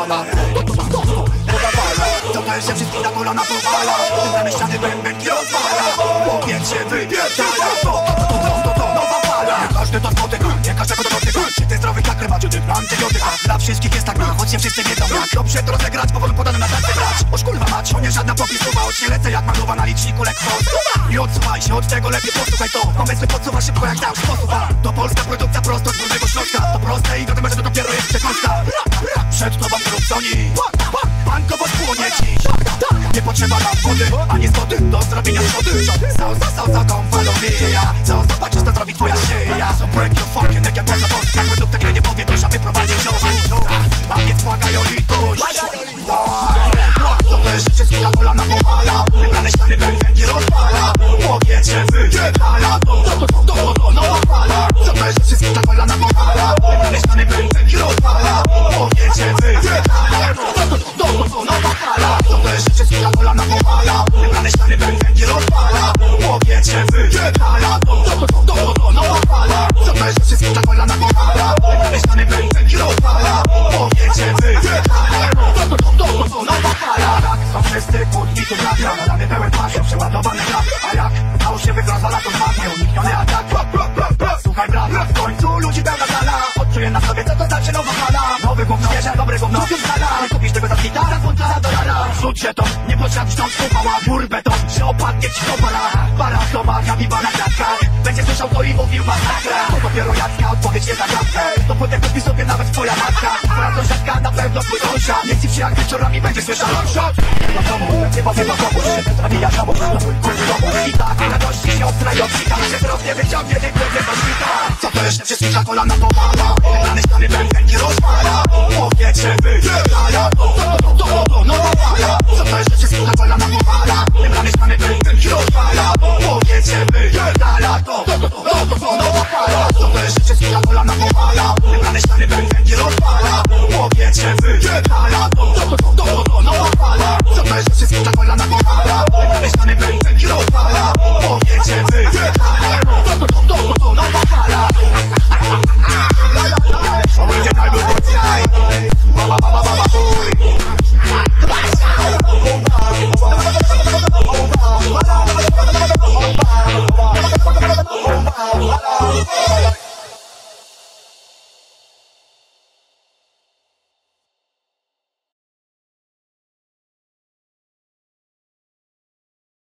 fala To to to to to Woda fala To też się wszystkich na kolana powala Wybrane ściany bęben nie rozwala. Powietrze wypierdala. To to to to to to Nowa fala. Nie każdy to spotyka Nie każdego to dotyka Czy ty zdrowy jak rematydyk Antybiotyka Dla wszystkich jest tak na Choć nie wszyscy wiedzą jak Dobrze to rozegrać Powoli podane na tacy brać. Oż kurwa mać To nie żadna popisowa Choć nie lecę jak maluwa na liczniku lekko. I odsuwaj się od tego lepiej posłuchaj to. Pomysły podsuwa szybko jak dał sposuwa To polska produkcja prosto z górnego Śląska To proste i Przed tobą korupcjoni Bankowo spłonie ci Nie potrzeba nam wody Ani zgody do zrobienia szkody. Są za są za tą falą mija? Co zobaczysz to zrobi twoja szyja. So break your fucking neck jak można boska Według tego nie powie to, aby prowadzić ciąż A więc błagaj o litość. To też wszystko na kolana powala. Wybrane ściany będzie rozwala Powietrze wypierdala To, Powietrze się to, nie potrafisz tą skupała Mur beton, że opadnie ci to para Para słowa, kabibana kratka Będzie słyszał to i mówił masakra. To dopiero jacka, odpowiedź nie zagadkę To płytę kupi sobie nawet twoja matka. Twoja sąsiadka na pewno twój sąsiad Nie ci jak wieczorami będzie słyszał shot Nie ma domu, nie powiem o komuś to zabija to mój kurwy domu. I tak, się obstra i obsika Że wzrok nie wyciągnie, nie będzie do świta Co to jeszcze wszystkich na kolana powala Wybrane stany będę nie rozwala Powietrze